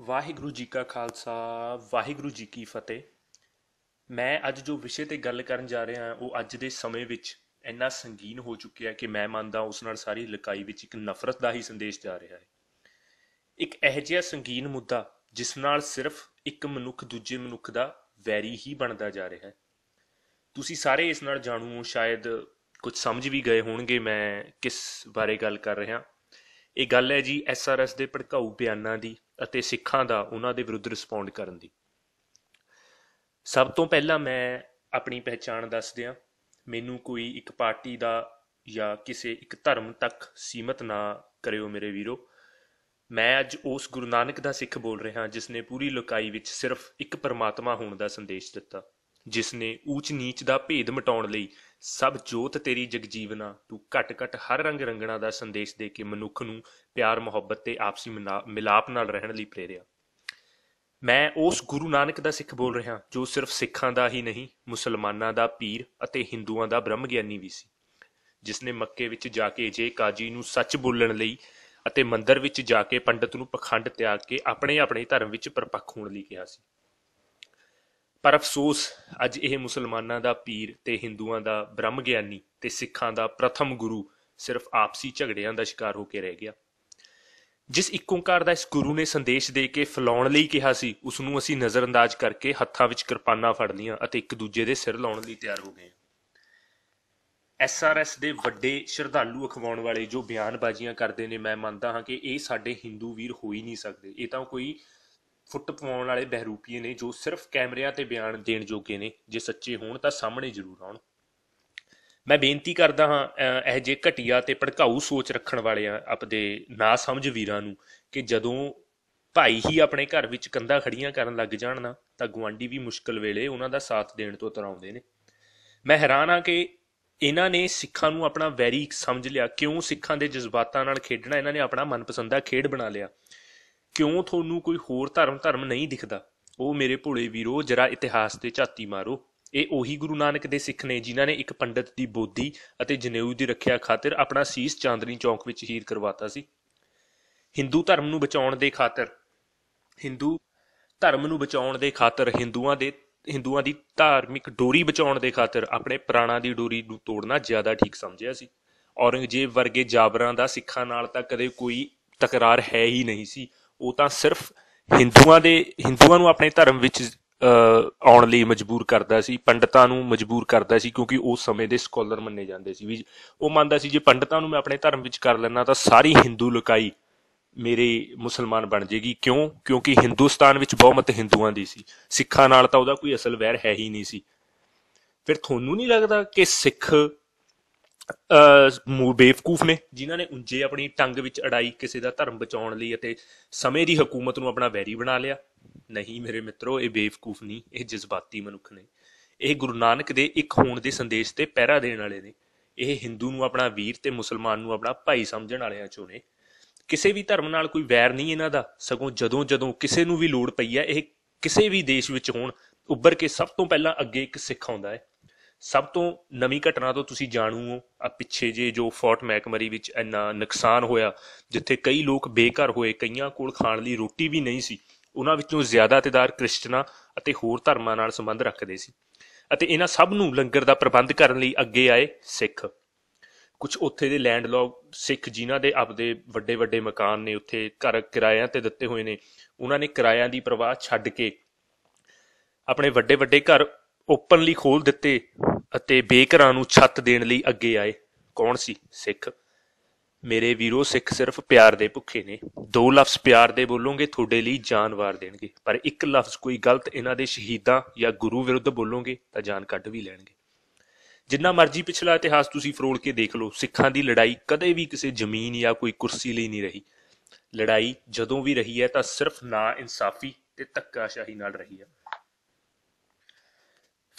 ਵਾਹਿਗੁਰੂ ਜੀ ਕਾ ਖਾਲਸਾ, ਵਾਹਿਗੁਰੂ ਜੀ ਕੀ ਫਤਿਹ। ਮੈਂ ਅੱਜ ਜੋ ਵਿਸ਼ੇ ਤੇ ਗੱਲ ਕਰਨ ਜਾ ਰਿਹਾ ਹਾਂ, ਉਹ ਅੱਜ ਦੇ ਸਮੇਂ ਵਿੱਚ ਇੰਨਾ ਸੰਗੀਨ ਹੋ ਚੁੱਕਿਆ ਕਿ ਮੈਂ ਮੰਨਦਾ ਉਸ ਨਾਲ ਸਾਰੀ ਲਕਾਈ ਵਿੱਚ ਇੱਕ ਨਫ਼ਰਤ ਦਾ ਹੀ ਸੰਦੇਸ਼ ਜਾ ਰਿਹਾ ਹੈ। ਇੱਕ ਇਹੋ ਜਿਹਾ ਸੰਗੀਨ ਮੁੱਦਾ, ਜਿਸ ਨਾਲ ਸਿਰਫ ਇੱਕ ਮਨੁੱਖ ਦੂਜੇ ਮਨੁੱਖ ਦਾ ਵੈਰੀ ਹੀ ਬਣਦਾ ਜਾ ਰਿਹਾ ਹੈ। ਤੁਸੀਂ ਸਾਰੇ ਇਸ ਨਾਲ ਜਾਣੂ ਹੋ, ਸ਼ਾਇਦ ਕੁਝ ਸਮਝ ਵੀ ਗਏ ਹੋਣਗੇ ਮੈਂ ਕਿਸ ਬਾਰੇ ਗੱਲ ਕਰ ਰਿਹਾ। ਇਹ ਗੱਲ ਹੈ ਜੀ ਐਸਆਰਐਸ ਦੇ ਭੜਕਾਊ ਬਿਆਨਾਂ ਦੀ ਅਤੇ ਸਿੱਖਾਂ ਦਾ ਉਹਨਾਂ ਦੇ ਵਿਰੁੱਧ ਰਿਸਪੌਂਡ ਕਰਨ ਦੀ। ਸਭ ਤੋਂ ਪਹਿਲਾਂ ਮੈਂ ਆਪਣੀ ਪਹਿਚਾਣ ਦੱਸ ਦਿਆਂ, ਮੈਨੂੰ ਕੋਈ ਇੱਕ ਪਾਰਟੀ ਦਾ ਜਾਂ ਕਿਸੇ ਇੱਕ ਧਰਮ ਤੱਕ ਸੀਮਤ ਨਾ ਕਰਿਓ ਮੇਰੇ ਵੀਰੋ। ਮੈਂ ਅੱਜ ਉਸ ਗੁਰੂ ਨਾਨਕ ਦਾ ਸਿੱਖ ਬੋਲ ਰਿਹਾ ਜਿਸ ਨੇ ਪੂਰੀ ਲੋਕਾਈ ਵਿੱਚ ਸਿਰਫ ਇੱਕ ਪਰਮਾਤਮਾ ਹੋਣ ਦਾ ਸੰਦੇਸ਼ ਦਿੱਤਾ। ਜਿਸ ਨੇ ਊਚ ਨੀਚ ਦਾ ਭੇਦ ਮਿਟਾਉਣ ਲਈ, ਸਭ ਜੋਤ ਤੇਰੀ ਜਗਜੀਵਨਾ ਤੂੰ ਘਟ ਘਟ ਹਰ ਰੰਗ ਰੰਗਣਾ ਦਾ ਸੰਦੇਸ਼ ਦੇ ਕੇ ਮਨੁੱਖ ਨੂੰ ਪਿਆਰ, ਮੁਹੱਬਤ ਤੇ ਆਪਸੀ ਮਿਲਾ- ਮਿਲਾਪ ਨਾਲ ਰਹਿਣ ਲਈ ਪ੍ਰੇਰਿਆ। ਮੈਂ ਉਸ ਗੁਰੂ ਨਾਨਕ ਦਾ ਸਿੱਖ ਬੋਲ ਰਿਹਾ, ਜੋ ਸਿਰਫ ਸਿੱਖਾਂ ਦਾ ਹੀ ਨਹੀਂ, ਮੁਸਲਮਾਨਾਂ ਦਾ ਪੀਰ ਅਤੇ ਹਿੰਦੂਆਂ ਦਾ ਬ੍ਰਹਮ ਗਿਆਨੀ ਵੀ ਸੀ। ਜਿਸ ਨੇ ਮੱਕੇ ਵਿੱਚ ਜਾ ਕੇ ਜੇ ਕਾਜੀ ਨੂੰ ਸੱਚ ਬੋਲਣ ਲਈ ਅਤੇ ਮੰਦਰ ਵਿੱਚ ਜਾ ਕੇ ਪੰਡਤ ਨੂੰ ਪਖੰਡ ਤਿਆਗ ਕੇ ਆਪਣੇ ਆਪਣੇ ਧਰਮ ਵਿੱਚ ਪਰਪੱਕ ਹੋਣ ਲਈ ਕਿਹਾ ਸੀ। ਪਰ ਅਫਸੋਸ, ਅੱਜ ਇਹ ਮੁਸਲਮਾਨਾਂ ਦਾ ਪੀਰ ਤੇ ਹਿੰਦੂਆਂ ਦਾ ਬ੍ਰਹਮ ਗਿਆਨੀ ਤੇ ਸਿੱਖਾਂ ਦਾ ਪ੍ਰਥਮ ਗੁਰੂ ਸਿਰਫ ਆਪਸੀ ਝਗੜਿਆਂ ਦਾ ਸ਼ਿਕਾਰ ਹੋ ਕੇ ਰਹਿ ਗਿਆ। ਜਿਸ ਇੱਕ ਦਾ ਇਸ ਗੁਰੂ ਨੇ ਸੰਦੇਸ਼ ਦੇ ਕੇ ਫਲਾਉਣ ਲਈ ਕਿਹਾ ਸੀ ਉਸ ਨੂੰ ਅਸੀਂ ਨਜ਼ਰਅੰਦਾਜ਼ ਕਰਕੇ ਹੱਥਾਂ ਵਿੱਚ ਕਿਰਪਾਨਾਂ ਫੜ ਲਈਆਂ ਅਤੇ ਇੱਕ ਦੂਜੇ ਦੇ ਸਿਰ ਲਾਉਣ ਲਈ ਤਿਆਰ ਹੋ ਗਏ ਐਸਆਰਐਸ ਦੇ ਵੱਡੇ ਸ਼ਰਧਾਲੂ ਅਖਵਾਉਣ ਵਾਲੇ ਜੋ ਬਿਆਨਬਾਜ਼ੀਆਂ ਕਰਦੇ ਨੇ, ਮੈਂ ਮੰਨਦਾ ਹਾਂ ਕਿ ਇਹ ਸਾਡੇ ਹਿੰਦੂ ਵੀਰ ਹੋ ਹੀ ਨਹੀਂ ਸਕਦੇ। ਇਹ ਤਾਂ ਕੋਈ ਫੁੱਟ ਪਵਾਉਣ ਵਾਲੇ ਬਹਿਰੂਪੀਏ ਨੇ ਜੋ ਸਿਰਫ ਕੈਮਰਿਆਂ ਤੇ ਬਿਆਨ ਦੇਣ ਜੋਗੇ ਨੇ ਜੇ ਸੱਚੇ ਹੋਣ ਤਾਂ ਸਾਹਮਣੇ ਜ਼ਰੂਰ ਆਉਣ। ਮੈਂ ਬੇਨਤੀ ਕਰਦਾ ਹਾਂ ਅਹ, ਇਹ ਜੇ ਘਟੀਆ ਤੇ ਭੜਕਾਊ ਸੋਚ ਰੱਖਣ ਵਾਲਿਆਂ ਆਪਦੇ ਨਾ ਸਮਝ ਵੀਰਾਂ ਨੂੰ ਕਿ ਜਦੋਂ ਭਾਈ ਹੀ ਆਪਣੇ ਘਰ ਵਿੱਚ ਕੰਧਾਂ ਖੜੀਆਂ ਕਰਨ ਲੱਗ ਜਾਣ ਨਾ ਤਾਂ ਗੁਆਂਢੀ ਵੀ ਮੁਸ਼ਕਲ ਵੇਲੇ ਉਹਨਾਂ ਦਾ ਸਾਥ ਦੇਣ ਤੋਂ ਤਰਾਉਂਦੇ ਨੇ। ਮੈਂ ਹੈਰਾਨ ਹਾਂ ਕਿ ਇਹਨਾਂ ਨੇ ਸਿੱਖਾਂ ਨੂੰ ਆਪਣਾ ਵੈਰੀ ਸਮਝ ਲਿਆ। ਕਿਉਂ ਸਿੱਖਾਂ ਦੇ ਜਜ਼ਬਾਤਾਂ ਨਾਲ ਖੇਡਣਾ ਇਹਨਾਂ ਨੇ ਆਪਣਾ ਮਨਪਸੰਦਾ ਖੇਡ ਬਣਾ ਲਿਆ? ਕਿਉਂ ਤੁਹਾਨੂੰ ਕੋਈ ਹੋਰ ਧਰਮ ਧਰਮ ਨਹੀਂ ਦਿਖਦਾ? ਉਹ ਮੇਰੇ ਭੋਲੇ ਵੀਰੋ, ਜਰਾ ਇਤਿਹਾਸ ਤੇ ਝਾਤੀ ਮਾਰੋ। ਇਹ ਉਹੀ ਗੁਰੂ ਨਾਨਕ ਦੇ ਸਿੱਖ ਨੇ ਜਿਨ੍ਹਾਂ ਨੇ ਇੱਕ ਪੰਡਤ ਦੀ ਬੋਧੀ ਅਤੇ ਜਨੇਊ ਦੀ ਰੱਖਿਆ ਖਾਤਰ ਆਪਣਾ ਸੀਸ ਚਾਂਦਨੀ ਚੌਂਕ ਵਿੱਚ ਹੀਰ ਕਰਵਾਤਾ ਸੀ। ਹਿੰਦੂ ਧਰਮ ਨੂੰ ਬਚਾਉਣ ਦੇ ਖਾਤਰ, ਹਿੰਦੂ ਧਰਮ ਨੂੰ ਬਚਾਉਣ ਦੇ ਖਾਤਰ, ਹਿੰਦੂਆਂ ਦੇ, ਹਿੰਦੂਆਂ ਦੀ ਧਾਰਮਿਕ ਡੋਰੀ ਬਚਾਉਣ ਦੇ ਖਾਤਰ ਆਪਣੇ ਪ੍ਰਾਣਾਂ ਦੀ ਡੋਰੀ ਨੂੰ ਤੋੜਨਾ ਜ਼ਿਆਦਾ ਠੀਕ ਸਮਝਿਆ ਸੀ। ਔਰੰਗਜ਼ੇਬ ਵਰਗੇ ਜਾਬਰਾਂ ਦਾ ਸਿੱਖਾਂ ਨਾਲ ਤਾਂ ਕਦੇ ਕੋਈ ਤਕਰਾਰ ਹੈ ਹੀ ਨਹੀਂ ਸੀ। ਉਹ ਤਾਂ ਸਿਰਫ ਹਿੰਦੂਆਂ ਦੇ ਹਿੰਦੂਆਂ ਨੂੰ ਆਪਣੇ ਧਰਮ ਵਿੱਚ ਅਹ, ਆਉਣ ਲਈ ਮਜਬੂਰ ਕਰਦਾ ਸੀ ਪੰਡਤਾਂ ਨੂੰ ਮਜਬੂਰ ਕਰਦਾ ਸੀ ਕਿਉਂਕਿ ਉਸ ਸਮੇਂ ਦੇ ਸਕਾਲਰ ਮੰਨੇ ਜਾਂਦੇ ਸੀ। ਵੀ ਉਹ ਮੰਨਦਾ ਸੀ ਜੇ ਪੰਡਤਾਂ ਨੂੰ ਮੈਂ ਆਪਣੇ ਧਰਮ ਵਿੱਚ ਕਰ ਲੈਣਾ ਤਾਂ ਸਾਰੀ ਹਿੰਦੂ ਲੁਕਾਈ ਮੇਰੇ ਮੁਸਲਮਾਨ ਬਣ ਜੇਗੀ। ਕਿਉਂ? ਕਿਉਂਕਿ ਹਿੰਦੁਸਤਾਨ ਵਿੱਚ ਬਹੁਮਤ ਹਿੰਦੂਆਂ ਦੀ ਸੀ। ਸਿੱਖਾਂ ਨਾਲ ਤਾਂ ਉਹਦਾ ਕੋਈ ਅਸਲ ਵੈਰ ਹੈ ਹੀ ਨਹੀਂ ਸੀ। ਫਿਰ ਤੁਹਾਨੂੰ ਨਹੀਂ ਲੱਗਦਾ ਕਿ ਸਿੱਖ ਬੇਵਕੂਫ ਨੇ, ਜਿਨ੍ਹਾਂ ਨੇ ਉਂਝੇ ਆਪਣੀ ਟੰਗ ਵਿੱਚ ਅੜਾਈ ਕਿਸੇ ਦਾ ਧਰਮ ਬਚਾਉਣ ਲਈ ਅਤੇ ਸਮੇਂ ਦੀ ਹਕੂਮਤ ਨੂੰ ਆਪਣਾ ਵੈਰੀ ਬਣਾ ਲਿਆ। ਨਹੀਂ ਮੇਰੇ ਮਿੱਤਰੋ, ਇਹ ਬੇਵਕੂਫ ਨਹੀਂ, ਇਹ ਜਜ਼ਬਾਤੀ ਮਨੁੱਖ ਨੇ। ਇਹ ਗੁਰੂ ਨਾਨਕ ਦੇ ਇੱਕ ਹੋਣ ਦੇ ਸੰਦੇਸ਼ ਤੇ ਪਹਿਰਾ ਦੇਣ ਵਾਲੇ ਨੇ। ਇਹ ਹਿੰਦੂ ਨੂੰ ਆਪਣਾ ਵੀਰ ਤੇ ਮੁਸਲਮਾਨ ਨੂੰ ਆਪਣਾ ਭਾਈ ਸਮਝਣ ਵਾਲਿਆਂ ਚੋਂ ਨੇ। ਕਿਸੇ ਵੀ ਧਰਮ ਨਾਲ ਕੋਈ ਵੈਰ ਨਹੀਂ ਇਹਨਾਂ ਦਾ। ਸਗੋਂ ਜਦੋਂ ਜਦੋਂ ਕਿਸੇ ਨੂੰ ਵੀ ਲੋੜ ਪਈ ਹੈ, ਇਹ ਕਿਸੇ ਵੀ ਦੇਸ਼ ਵਿੱਚ ਹੋਣ, ਉੱਭਰ ਕੇ ਸਭ ਤੋਂ ਪਹਿਲਾਂ ਅੱਗੇ ਇੱਕ ਸਿੱਖ ਆਉਂਦਾ ਹੈ। ਸਭ ਤੋਂ ਨਵੀਂ ਘਟਨਾ ਤੋਂ ਤੁਸੀਂ ਜਾਣੂ ਹੋ। ਆ ਪਿੱਛੇ ਜੇ ਜੋ ਫੋਰਟ ਮੈਕਮਰੀ ਵਿੱਚ ਇੰਨਾ ਨੁਕਸਾਨ ਹੋਇਆ, ਜਿੱਥੇ ਕਈ ਲੋਕ ਬੇਘਰ ਹੋਏ, ਕਈਆਂ ਕੋਲ ਖਾਣ ਲਈ ਰੋਟੀ ਵੀ ਨਹੀਂ ਸੀ, ਉਹਨਾਂ ਵਿੱਚੋਂ ਜ਼ਿਆਦਾਤਰ ਕ੍ਰਿਸਚਨਾਂ ਅਤੇ ਹੋਰ ਧਰਮਾਂ ਨਾਲ ਸੰਬੰਧ ਰੱਖਦੇ ਸੀ। ਅਤੇ ਇਹਨਾਂ ਸਭ ਨੂੰ ਲੰਗਰ ਦਾ ਪ੍ਰਬੰਧ ਕਰਨ ਲਈ ਅੱਗੇ ਆਏ ਸਿੱਖ। ਕੁਝ ਉੱਥੇ ਦੇ ਲੈਂਡਲੌਰਡ ਸਿੱਖ, ਜਿਨ੍ਹਾਂ ਦੇ ਆਪਦੇ ਵੱਡੇ ਵੱਡੇ ਮਕਾਨ ਨੇ, ਉੱਥੇ ਘਰ ਕਿਰਾਇਆਂ ਤੇ ਦਿੱਤੇ ਹੋਏ ਨੇ, ਉਹਨਾਂ ਨੇ ਕਿਰਾਇਆਂ ਦੀ ਪਰਵਾਹ ਛੱਡ ਕੇ ਆਪਣੇ ਵੱਡੇ ਵੱਡੇ ਘਰ ਓਪਨਲੀ ਖੋਲ ਦਿੱਤੇ। ਅਤੇ ਬੇਘਰਾਂ ਨੂੰ ਛੱਤ ਦੇਣ ਲਈ ਅੱਗੇ ਆਏ। ਕੌਣ ਸੀ? ਸਿੱਖ। ਮੇਰੇ ਵੀਰੋ, ਸਿੱਖ ਸਿਰਫ ਪਿਆਰ ਦੇ ਭੁੱਖੇ ਨੇ। ਦੋ ਲਫ਼ਜ਼ ਪਿਆਰ ਦੇ ਬੋਲੋਗੇ, ਤੁਹਾਡੇ ਲਈ ਜਾਨ ਵਾਰ ਦੇਣਗੇ। ਪਰ ਇੱਕ ਲਫ਼ਜ਼ ਕੋਈ ਗਲਤ ਇਹਨਾਂ ਦੇ ਸ਼ਹੀਦਾਂ ਜਾਂ ਗੁਰੂ ਵਿਰੁੱਧ ਬੋਲੋਗੇ, ਤਾਂ ਜਾਨ ਕੱਢ ਵੀ ਲੈਣਗੇ। ਜਿੰਨਾ ਮਰਜ਼ੀ ਪਿਛਲਾ ਇਤਿਹਾਸ ਤੁਸੀਂ ਫਰੋਲ ਕੇ ਦੇਖ ਲਓ, ਸਿੱਖਾਂ ਦੀ ਲੜਾਈ ਕਦੇ ਵੀ ਕਿਸੇ ਜ਼ਮੀਨ ਜਾਂ ਕੋਈ ਕੁਰਸੀ ਲਈ ਨਹੀਂ ਰਹੀ। ਲੜਾਈ ਜਦੋਂ ਵੀ ਰਹੀ ਹੈ, ਤਾਂ ਸਿਰਫ ਨਾ ਇਨਸਾਫੀ ਤੇ ਧੱਕਾਸ਼ਾਹੀ ਨਾਲ ਰਹੀ ਹੈ।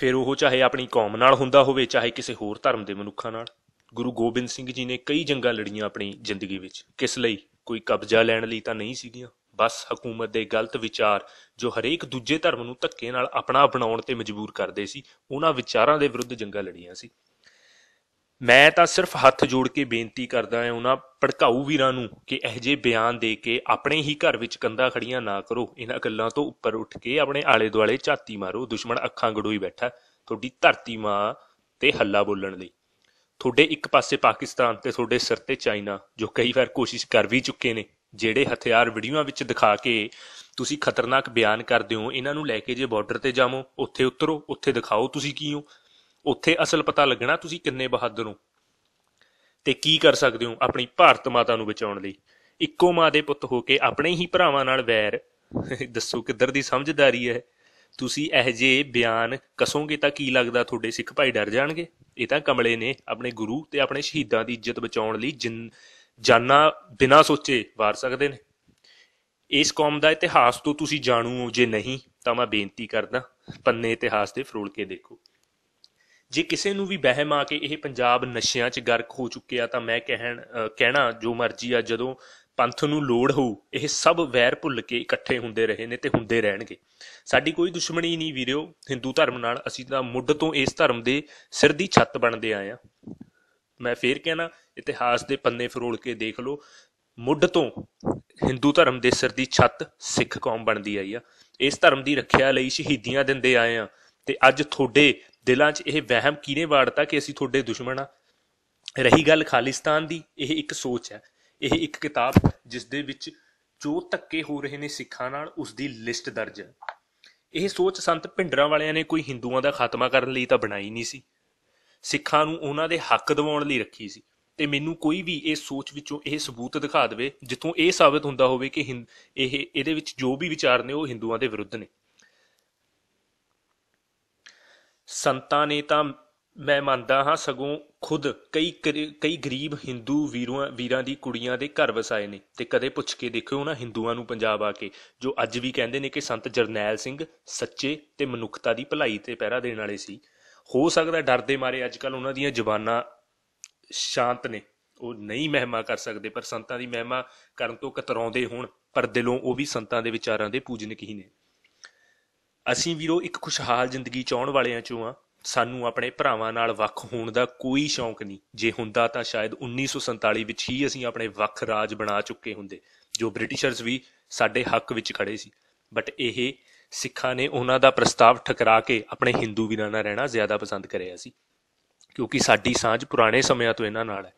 ਫਿਰ ਉਹ ਚਾਹੇ ਆਪਣੀ ਕੌਮ ਨਾਲ ਹੁੰਦਾ ਹੋਵੇ, ਚਾਹੇ ਕਿਸੇ ਹੋਰ ਧਰਮ ਦੇ ਮਨੁੱਖਾਂ ਨਾਲ। ਗੁਰੂ ਗੋਬਿੰਦ ਸਿੰਘ ਜੀ ਨੇ ਕਈ ਜੰਗਾਂ ਲੜੀਆਂ ਆਪਣੀ ਜ਼ਿੰਦਗੀ ਵਿੱਚ। ਕਿਸ ਲਈ? ਕੋਈ ਕਬਜ਼ਾ ਲੈਣ ਲਈ ਤਾਂ ਨਹੀਂ ਸੀਗੀਆਂ। ਬਸ ਹਕੂਮਤ ਦੇ ਗਲਤ ਵਿਚਾਰ, ਜੋ ਹਰੇਕ ਦੂਜੇ ਧਰਮ ਨੂੰ ਧੱਕੇ ਨਾਲ ਆਪਣਾ ਬਣਾਉਣ ਤੇ ਮਜਬੂਰ ਕਰਦੇ ਸੀ, ਉਹਨਾਂ ਵਿਚਾਰਾਂ ਦੇ ਵਿਰੁੱਧ ਜੰਗਾਂ ਲੜੀਆਂ ਸੀ। ਮੈਂ ਤਾਂ ਸਿਰਫ ਹੱਥ ਜੋੜ ਕੇ ਬੇਨਤੀ ਕਰਦਾ ਹਾਂ ਉਹਨਾਂ ਭੜਕਾਊ ਵੀਰਾਂ ਨੂੰ ਕਿ ਇਹ ਜੇ ਬਿਆਨ ਦੇ ਕੇ ਆਪਣੇ ਹੀ ਘਰ ਵਿੱਚ ਕੰਧਾਂ ਖੜੀਆਂ ਨਾ ਕਰੋ। ਇਹਨਾਂ ਗੱਲਾਂ ਤੋਂ ਉੱਪਰ ਉੱਠ ਕੇ ਆਪਣੇ ਆਲੇ ਦੁਆਲੇ ਝਾਤੀ ਮਾਰੋ। ਦੁਸ਼ਮਣ ਅੱਖਾਂ ਗੜੋਈ ਬੈਠਾ। ਤੁਹਾਡੀ ਧਰਤੀ ਮਾਂ ਤੇ ਹੱਲਾ ਬੋਲਣ ਲਈ। ਤੁਹਾਡੇ ਇੱਕ ਪਾਸੇ ਪਾਕਿਸਤਾਨ ਤੇ ਤੁਹਾਡੇ ਸਿਰ ਤੇ ਚਾਈਨਾ, ਜੋ ਕਈ ਵਾਰ ਕੋਸ਼ਿਸ਼ ਕਰ ਵੀ ਚੁੱਕੇ ਨੇ, ਜਿਹੜੇ ਹਥਿਆਰ ਵੀਡੀਓਆਂ ਵਿੱਚ ਦਿਖਾ ਕੇ ਤੁਸੀਂ ਖਤਰਨਾਕ ਬਿਆਨ ਕਰਦੇ ਹੋ, ਇਹਨਾਂ ਨੂੰ ਲੈ ਕੇ ਜੇ ਬਾਰਡਰ ਤੇ ਜਾਵੋ, ਉੱਥੇ ਉਤਰੋ, ਉੱਥੇ ਦਿਖਾਓ ਤੁਸੀਂ ਕੀ ਹੋ। ਉੱਥੇ ਅਸਲ ਪਤਾ ਲੱਗਣਾ ਤੁਸੀਂ ਕਿੰਨੇ ਬਹਾਦਰ ਹੋ ਤੇ ਕੀ ਕਰ ਸਕਦੇ ਹੋ ਆਪਣੀ ਭਾਰਤ ਮਾਤਾ ਨੂੰ ਬਚਾਉਣ ਲਈ। ਇੱਕੋ ਮਾਂ ਦੇ ਪੁੱਤ ਹੋ ਕੇ ਆਪਣੇ ਹੀ ਭਰਾਵਾਂ ਨਾਲ ਵੈਰ। ਦੱਸੋ ਕਿੱਧਰ ਦੀ ਸਮਝਦਾਰੀ ਹੈ? ਤੁਸੀਂ ਇਹ ਜੇ ਬਿਆਨ ਕਸੋਗੇ ਤਾਂ ਕੀ ਲੱਗਦਾ ਤੁਹਾਡੇ ਸਿੱਖ ਭਾਈ ਡਰ ਜਾਣਗੇ? ਇਹ ਤਾਂ ਕਮਲੇ ਨੇ ਆਪਣੇ ਗੁਰੂ ਤੇ ਆਪਣੇ ਸ਼ਹੀਦਾਂ ਦੀ ਇੱਜ਼ਤ ਬਚਾਉਣ ਲਈ ਜਿੰਨ, ਜਾਨਾਂ ਬਿਨਾਂ ਸੋਚੇ ਵਾਰ ਸਕਦੇ ਨੇ। ਇਸ ਕੌਮ ਦਾ ਇਤਿਹਾਸ ਤੋਂ ਤੁਸੀਂ ਜਾਣੂ ਹੋ ਜੇ ਨਹੀਂ ਤਾਂ ਮੈਂ ਬੇਨਤੀ ਕਰਦਾ, ਪੰਨੇ ਇਤਿਹਾਸ ਦੇ ਫਰੋਲ ਕੇ ਦੇਖੋ। ਜੇ ਕਿਸੇ ਨੂੰ ਵੀ ਵਹਿਮ ਆ ਕੇ ਇਹ ਪੰਜਾਬ ਨਸ਼ਿਆਂ 'ਚ ਗਰਕ ਹੋ ਚੁੱਕਿਆ ਤਾਂ ਮੈਂ ਕਹਿਣ ਕਹਿਣਾ ਜੋ ਮਰਜ਼ੀ ਆ, ਜਦੋਂ ਪੰਥ ਨੂੰ ਲੋੜ ਹੋਊ, ਇਹ ਸਭ ਵੈਰ ਭੁੱਲ ਕੇ ਇਕੱਠੇ ਹੁੰਦੇ ਰਹੇ ਨੇ ਤੇ ਹੁੰਦੇ ਰਹਿਣਗੇ। ਸਾਡੀ ਕੋਈ ਦੁਸ਼ਮਣੀ ਨਹੀਂ ਵੀਰਿਓ ਹਿੰਦੂ ਧਰਮ ਨਾਲ ਅਸੀਂ ਤਾਂ ਮੁੱਢ ਤੋਂ ਇਸ ਧਰਮ ਦੇ ਸਿਰ ਦੀ ਛੱਤ ਬਣਦੇ ਆਏ ਆ। ਮੈਂ ਫੇਰ ਕਹਿਣਾ, ਇਤਿਹਾਸ ਦੇ ਪੰਨੇ ਫਰੋਲ ਕੇ ਦੇਖ ਲਓ, ਮੁੱਢ ਤੋਂ ਹਿੰਦੂ ਧਰਮ ਦੇ ਸਿਰ ਦੀ ਛੱਤ ਸਿੱਖ ਕੌਮ ਬਣਦੀ ਆਈ ਆ। ਇਸ ਧਰਮ ਦੀ ਰੱਖਿਆ ਲਈ ਸ਼ਹੀਦੀਆਂ ਦਿੰਦੇ ਆਏ ਆ ਤੇ ਅੱਜ ਤੁਹਾਡੇ ਦਿਲਾਂ 'ਚ ਇਹ ਵਹਿਮ ਕਿਨੇ ਵਾੜਤਾ ਕਿ ਅਸੀਂ ਤੁਹਾਡੇ ਦੁਸ਼ਮਣ ਆ? ਰਹੀ ਗੱਲ ਖਾਲਿਸਤਾਨ ਦੀ, ਇਹ ਇੱਕ ਸੋਚ ਹੈ। ਇਹ ਇੱਕ ਕਿਤਾਬ ਜਿਸ ਦੇ ਵਿੱਚ ਜੋ ਧੱਕੇ ਹੋ ਰਹੇ ਨੇ ਸਿੱਖਾਂ ਨਾਲ ਉਸ ਦੀ ਲਿਸਟ ਦਰਜ ਹੈ। ਇਹ ਸੋਚ ਸੰਤ ਭਿੰਡਰਾਂ ਵਾਲਿਆਂ ਨੇ ਕੋਈ ਹਿੰਦੂਆਂ ਦਾ ਖਾਤਮਾ ਕਰਨ ਲਈ ਤਾਂ ਬਣਾਈ ਨਹੀਂ ਸੀ। ਸਿੱਖਾਂ ਨੂੰ ਉਹਨਾਂ ਦੇ ਹੱਕ ਦਿਵਾਉਣ ਲਈ ਰੱਖੀ ਸੀ। ਤੇ ਮੈਨੂੰ ਕੋਈ ਵੀ ਇਸ ਸੋਚ ਵਿੱਚੋਂ ਇਹ ਸਬੂਤ ਦਿਖਾ ਦੇਵੇ, ਜਿੱਥੋਂ ਇਹ ਸਾਬਤ ਹੁੰਦਾ ਹੋਵੇ ਕਿ ਇਹ, ਇਹਦੇ ਵਿੱਚ ਜੋ ਵੀ ਵਿਚਾਰ ਨੇ ਉਹ ਹਿੰਦੂਆਂ ਦੇ ਵਿਰੁੱਧ ਨੇ। ਸੰਤਾਂ ਨੇ ਤਾਂ ਮੈਂ ਮੰਨਦਾ ਹਾਂ ਸਗੋਂ ਖੁਦ ਕਈ ਕਈ ਗਰੀਬ ਹਿੰਦੂ ਵੀਰਾਂ ਵੀਰਾਂ ਦੀ ਕੁੜੀਆਂ ਦੇ ਘਰ ਵਸਾਏ ਨੇ ਤੇ ਕਦੇ ਪੁੱਛ ਕੇ ਦੇਖਿਓ ਨਾ ਹਿੰਦੂਆਂ ਨੂੰ ਪੰਜਾਬ ਆ ਕੇ, ਜੋ ਅੱਜ ਵੀ ਕਹਿੰਦੇ ਨੇ ਕਿ ਸੰਤ ਜਰਨੈਲ ਸਿੰਘ ਸੱਚੇ ਤੇ ਮਨੁੱਖਤਾ ਦੀ ਭਲਾਈ ਤੇ ਪਹਿਰਾ ਦੇਣ ਵਾਲੇ ਸੀ। ਹੋ ਸਕਦਾ ਡਰ ਦੇ ਮਾਰੇ ਅੱਜ ਕੱਲ ਉਹਨਾਂ ਦੀਆਂ ਜ਼ਬਾਨਾਂ ਸ਼ਾਂਤ ਨੇ, ਉਹ ਨਹੀਂ ਮਹਿਮਾ ਕਰ ਸਕਦੇ, ਪਰ ਸੰਤਾਂ ਦੀ ਮਹਿਮਾ ਕਰਨ ਤੋਂ ਕਤਰਾਉਂਦੇ ਹੋਣ, ਪਰ ਦਿਲੋਂ ਉਹ ਵੀ ਸੰਤਾਂ ਦੇ ਵਿਚਾਰਾਂ ਦੇ ਪੂਜਨਕ ਹੀ ਨੇ। ਅਸੀਂ ਵੀਰੋ ਇੱਕ ਖੁਸ਼ਹਾਲ ਜ਼ਿੰਦਗੀ ਚਾਹਣ ਵਾਲਿਆਂ ਚੋਂ ਆ ਸਾਨੂੰ ਆਪਣੇ ਭਰਾਵਾਂ ਨਾਲ ਵੱਖ ਹੋਣ ਦਾ ਕੋਈ ਸ਼ੌਂਕ ਨਹੀਂ। ਜੇ ਹੁੰਦਾ ਤਾਂ ਸ਼ਾਇਦ 1947 ਵਿੱਚ ਹੀ ਅਸੀਂ ਆਪਣੇ ਵੱਖ ਰਾਜ ਬਣਾ ਚੁੱਕੇ ਹੁੰਦੇ, ਜੋ ਬ੍ਰਿਟਿਸ਼ਰਸ ਵੀ ਸਾਡੇ ਹੱਕ ਵਿੱਚ ਖੜੇ ਸੀ। ਬਟ ਇਹ ਸਿੱਖਾਂ ਨੇ ਉਹਨਾਂ ਦਾ ਪ੍ਰਸਤਾਵ ਠਕਰਾ ਕੇ ਆਪਣੇ ਹਿੰਦੂ ਵੀਰਾਂ ਨਾਲ ਰਹਿਣਾ ਜ਼ਿਆਦਾ ਪਸੰਦ ਕਰਿਆ ਸੀ। ਕਿਉਂਕਿ ਸਾਡੀ ਸਾਂਝ ਪੁਰਾਣੇ ਸਮਿਆਂ ਤੋਂ ਇਹਨਾਂ ਨਾਲ ਹੈ।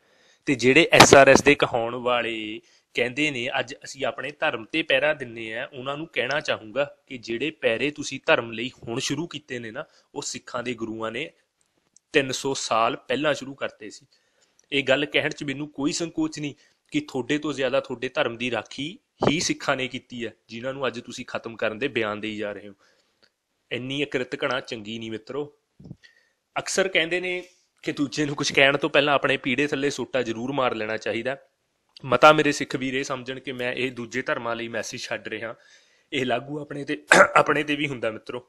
ਤੇ ਜਿਹੜੇ ਐਸਆਰਐਸ ਦੇ ਕਹਾਉਣ ਵਾਲੇ ਕਹਿੰਦੇ ਨੇ, ਅੱਜ ਅਸੀਂ ਆਪਣੇ ਧਰਮ ਤੇ ਪਹਿਰਾ ਦਿੰਨੇ ਆ, ਉਹਨਾਂ ਨੂੰ ਕਹਿਣਾ ਚਾਹੂੰਗਾ ਕਿ ਜਿਹੜੇ ਪੈਰੇ ਤੁਸੀਂ ਧਰਮ ਲਈ ਹੁਣ ਸ਼ੁਰੂ ਕੀਤੇ ਨੇ ਨਾ, ਉਹ ਸਿੱਖਾਂ ਦੇ ਗੁਰੂਆਂ ਨੇ 300 ਸਾਲ ਪਹਿਲਾਂ ਸ਼ੁਰੂ ਕਰਤੇ ਸੀ। ਇਹ ਗੱਲ ਕਹਿਣ 'ਚ ਮੈਨੂੰ ਕੋਈ ਸੰਕੋਚ ਨਹੀਂ ਕਿ ਤੁਹਾਡੇ ਤੋਂ ਜ਼ਿਆਦਾ ਤੁਹਾਡੇ ਧਰਮ ਦੀ ਰਾਖੀ ਹੀ ਸਿੱਖਾਂ ਨੇ ਕੀਤੀ ਹੈ, ਜਿਨ੍ਹਾਂ ਨੂੰ ਅੱਜ ਤੁਸੀਂ ਖਤਮ ਕਰਨ ਦੇ ਬਿਆਨ ਦੇਈ ਜਾ ਰਹੇ ਹੋ। ਇੰਨੀ ਅਕ੍ਰਿਤ ਘਣਾ ਚੰਗੀ ਨਹੀਂ ਮਿੱਤਰੋ। ਅਕਸਰ ਕਹਿੰਦੇ ਨੇ ਕਿ ਦੂਜੇ ਨੂੰ ਕੁਝ ਕਹਿਣ ਤੋਂ ਪਹਿਲਾਂ ਆਪਣੇ ਪੀੜੇ ਥੱਲੇ ਸੋਟਾ ਜ਼ਰੂਰ ਮਾਰ ਲੈਣਾ ਚਾਹੀਦਾ। ਮਤਾ ਮੇਰੇ ਸਿੱਖ ਵੀਰ ਇਹ ਸਮਝਣ ਕਿ ਮੈਂ ਇਹ ਦੂਜੇ ਧਰਮਾਂ ਲਈ ਮੈਸੇਜ ਛੱਡ ਰਿਹਾ। ਇਹ ਲਾਗੂ ਆਪਣੇ ਤੇ ਆਪਣੇ ਤੇ ਵੀ ਹੁੰਦਾ ਮਿੱਤਰੋ।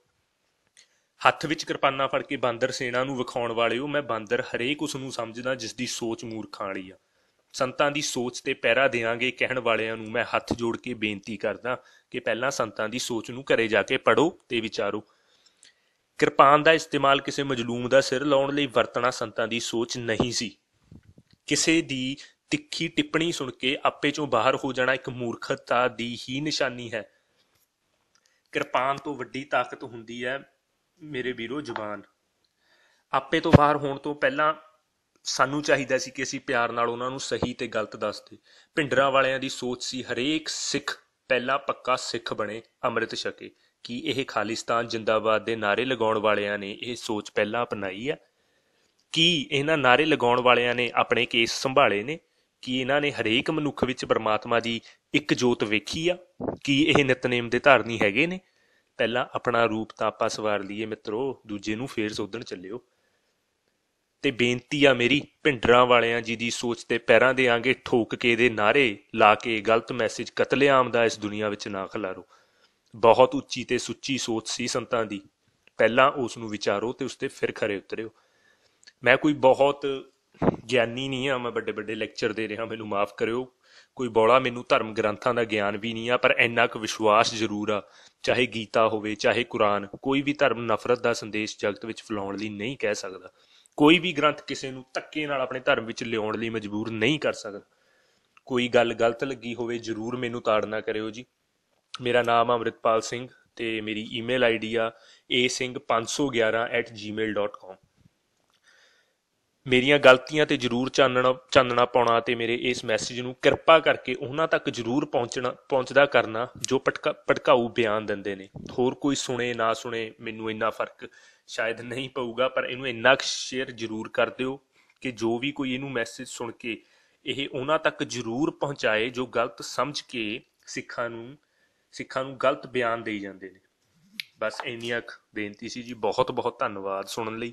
ਹੱਥ ਵਿੱਚ ਕਿਰਪਾਨਾਂ ਫੜ ਕੇ ਬਾਂਦਰ ਸੇਨਾ ਨੂੰ ਵਿਖਾਉਣ ਵਾਲਿਓ, ਮੈਂ ਬਾਂਦਰ ਹਰੇਕ ਉਸ ਨੂੰ ਸਮਝਦਾ ਜਿਸ ਦੀ ਸੋਚ ਮੂਰਖਾਂ ਵਾਲੀ ਆ। ਸੰਤਾਂ ਦੀ ਸੋਚ ਤੇ ਪਹਿਰਾ ਦੇਾਂਗੇ ਕਹਿਣ ਵਾਲਿਆਂ ਨੂੰ ਮੈਂ ਹੱਥ ਜੋੜ ਕੇ ਬੇਨਤੀ ਕਰਦਾ ਕਿ ਪਹਿਲਾਂ ਸੰਤਾਂ ਦੀ ਸੋਚ ਨੂੰ ਘਰੇ ਜਾ ਕੇ ਪੜੋ ਤੇ ਵਿਚਾਰੋ। ਕਿਰਪਾਨ ਦਾ ਇਸਤੇਮਾਲ ਕਿਸੇ ਮਜਲੂਮ ਦਾ ਸਿਰ ਲਾਉਣ ਲਈ ਵਰਤਣਾ ਸੰਤਾਂ ਦੀ ਸੋਚ ਨਹੀਂ ਸੀ। ਕਿਸੇ ਦੀ ਤਿੱਖੀ ਟਿੱਪਣੀ ਸੁਣ ਕੇ ਆਪੇ ਚੋਂ ਬਾਹਰ ਹੋ ਜਾਣਾ ਇੱਕ ਮੂਰਖਤਾ ਦੀ ਹੀ ਨਿਸ਼ਾਨੀ ਹੈ। ਕਿਰਪਾਨ ਤੋਂ ਵੱਡੀ ਤਾਕਤ ਹੁੰਦੀ ਹੈ ਮੇਰੇ ਵੀਰੋ ਜ਼ੁਬਾਨ। ਆਪੇ ਤੋਂ ਬਾਹਰ ਹੋਣ ਤੋਂ ਪਹਿਲਾਂ ਸਾਨੂੰ ਚਾਹੀਦਾ ਸੀ ਕਿ ਅਸੀਂ ਪਿਆਰ ਨਾਲ ਉਹਨਾਂ ਨੂੰ ਸਹੀ ਤੇ ਗਲਤ ਦੱਸਦੇ। ਭਿੰਡਰਾਂ ਵਾਲਿਆਂ ਦੀ ਸੋਚ ਸੀ ਹਰੇਕ ਸਿੱਖ ਪਹਿਲਾਂ ਪੱਕਾ ਸਿੱਖ ਬਣੇ ਅੰਮ੍ਰਿਤ ਛਕੇ। ਕੀ ਇਹ ਖਾਲਿਸਤਾਨ ਜਿੰਦਾਬਾਦ ਦੇ ਨਾਰੇ ਲਗਾਉਣ ਵਾਲਿਆਂ ਨੇ ਇਹ ਸੋਚ ਪਹਿਲਾਂ ਅਪਣਾਈ ਆ? ਕੀ ਇਹਨਾਂ ਨਾਰੇ ਲਗਾਉਣ ਵਾਲਿਆਂ ਨੇ ਆਪਣੇ ਕੇਸ ਸੰਭਾਲੇ ਨੇ? ਕੀ ਇਹਨਾਂ ਨੇ ਹਰੇਕ ਮਨੁੱਖ ਵਿੱਚ ਪਰਮਾਤਮਾ ਦੀ ਇੱਕ ਜੋਤ ਵੇਖੀ ਆ? ਕੀ ਇਹ ਨਿਤਨੇਮ ਦੇ ਧਾਰਨੀ ਹੈਗੇ ਨੇ? ਪਹਿਲਾਂ ਆਪਣਾ ਰੂਪ ਤਾਂ ਆਪਾਂ ਸਵਾਰ ਲਈਏ ਮਿੱਤਰੋ, ਦੂਜੇ ਨੂੰ ਫੇਰ ਸੋਧਣ ਚੱਲਿਓ। ਤੇ ਬੇਨਤੀ ਆ ਮੇਰੀ ਭਿੰਡਰਾਂ ਵਾਲਿਆਂ ਜੀ ਦੀ ਸੋਚ ਤੇ ਪੈਰਾਂ ਦੇ ਆਂਗੇ ਠੋਕ ਕੇ ਦੇ ਨਾਰੇ ਲਾ ਕੇ ਗਲਤ ਮੈਸੇਜ ਕਤਲੇਆਮ ਦਾ ਇਸ ਦੁਨੀਆ ਵਿੱਚ ਨਾ ਖਲਾਰੋ। ਬਹੁਤ ਉੱਚੀ ਤੇ ਸੁੱਚੀ ਸੋਚ ਸੀ ਸੰਤਾਂ ਦੀ। ਪਹਿਲਾਂ ਉਸ ਨੂੰ ਵਿਚਾਰੋ ਤੇ ਉਸ ਤੇ ਫਿਰ ਖਰੇ ਉਤਰਿਓ। ਮੈਂ ਕੋਈ ਬਹੁਤ ਗਿਆਨੀ ਨਹੀਂ ਆ, ਮੈਂ ਵੱਡੇ ਵੱਡੇ ਲੈਕਚਰ ਦੇ ਰਿਹਾ, ਮੈਨੂੰ ਮਾਫ ਕਰਿਓ। ਕੋਈ ਬੋਲਾ ਮੈਨੂੰ ਧਰਮ ਗ੍ਰੰਥਾਂ ਦਾ ਗਿਆਨ ਵੀ ਨਹੀਂ ਆ, ਪਰ ਇੰਨਾ ਕੁ ਵਿਸ਼ਵਾਸ ਜ਼ਰੂਰ ਆ, ਚਾਹੇ ਗੀਤਾ ਹੋਵੇ, ਚਾਹੇ ਕੁਰਾਨ, ਕੋਈ ਵੀ ਧਰਮ ਨਫ਼ਰਤ ਦਾ ਸੰਦੇਸ਼ ਜਗਤ ਵਿੱਚ ਫੈਲਾਉਣ ਲਈ ਨਹੀਂ ਕਹਿ ਸਕਦਾ। ਕੋਈ ਵੀ ਗ੍ਰੰਥ ਕਿਸੇ ਨੂੰ ਧੱਕੇ ਨਾਲ ਆਪਣੇ ਧਰਮ ਵਿੱਚ ਲਿਆਉਣ ਲਈ ਮਜਬੂਰ ਨਹੀਂ ਕਰ ਸਕਦਾ। ਕੋਈ ਗੱਲ ਗਲਤ ਲੱਗੀ ਹੋਵੇ, ਜਰੂਰ ਮੈਨੂੰ ਤਾੜਨਾ ਕਰਿਓ ਜੀ। ਮੇਰਾ ਨਾਮ ਆ ਅਮਰਿਤਪਾਲ ਸਿੰਘ ਤੇ ਮੇਰੀ ਈਮੇਲ ਆਈਡੀ ਆ asingh511@gmail.com ਮੇਰੀਆਂ ਗਲਤੀਆਂ ਤੇ ਜਰੂਰ ਚਾਨਣਾ ਚਾਨਣਾ ਪਾਉਣਾ ਅਤੇ ਮੇਰੇ ਇਸ ਮੈਸੇਜ ਨੂੰ ਕਿਰਪਾ ਕਰਕੇ ਉਹਨਾਂ ਤੱਕ ਜਰੂਰ ਪਹੁੰਚਣਾ, ਪਹੁੰਚਦਾ ਕਰਨਾ ਜੋ ਪਟਕਾ, ਭੜਕਾਊ ਬਿਆਨ ਦਿੰਦੇ ਨੇ। ਹੋਰ ਕੋਈ ਸੁਣੇ, ਨਾ ਸੁਣੇ, ਮੈਨੂੰ ਇੰਨਾ ਫ਼ਰਕ ਸ਼ਾਇਦ ਨਹੀਂ ਪਊਗਾ, ਪਰ ਇਹਨੂੰ ਇੰਨਾ ਸ਼ੇਅਰ ਜਰੂਰ ਕਰ ਦਿਓ ਕਿ ਜੋ ਵੀ ਕੋਈ ਇਹਨੂੰ ਮੈਸੇਜ ਸੁਣ ਕੇ ਇਹ ਉਹਨਾਂ ਤੱਕ ਜਰੂਰ ਪਹੁੰਚਾਏ ਜੋ ਗਲਤ ਸਮਝ ਕੇ ਸਿੱਖਾਂ ਨੂੰ ਸਿੱਖਾਂ ਨੂੰ ਗਲਤ ਬਿਆਨ ਦੇਈ ਜਾਂਦੇ ਨੇ। ਬਸ ਇੰਨੀਆਂ ਕੁ ਬੇਨਤੀ ਸੀ ਜੀ। ਬਹੁਤ ਬਹੁਤ ਧੰਨਵਾਦ ਸੁਣਨ ਲਈ।